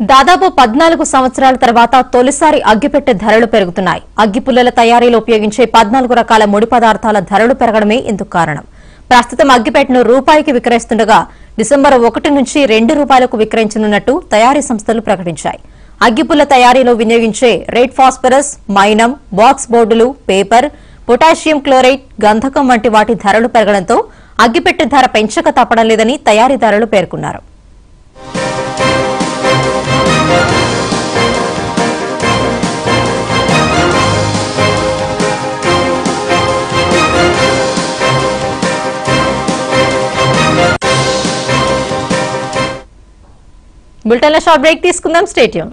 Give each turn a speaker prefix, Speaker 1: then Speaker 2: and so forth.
Speaker 1: దాదాపు పద్నాలుగు సంవత్సరాల తర్వాత తొలిసారి అగ్గిపెట్టె ధరలు పెరుగుతున్నాయి. అగ్గిపుల్లల తయారీలో ఉపయోగించే పద్నాలుగు రకాల ముడి పదార్థాల ధరలు పెరగడమే ఇందుకు కారణం. ప్రస్తుతం అగ్గిపెట్టెను రూపాయికి విక్రయిస్తుండగా డిసెంబర్ ఒకటి నుంచి రెండు రూపాయలకు విక్రయించనున్నట్టు తయారీ సంస్థలు ప్రకటించాయి. అగ్గిపుల్ల తయారీలో వినియోగించే రెడ్ ఫాస్ఫరస్ మైనం బాక్స్ బోర్డులు పేపర్ పొటాషియం క్లోరైడ్ గంధకం వంటి వాటి ధరలు పెరగడంతో అగ్గిపెట్టె ధర పెంచక తప్పడం లేదని తయారీదారులు పేర్కొన్నారు. బులెటిన్లో షార్ట్ బ్రేక్ తీసుకుందాం. స్టేట్యూన్.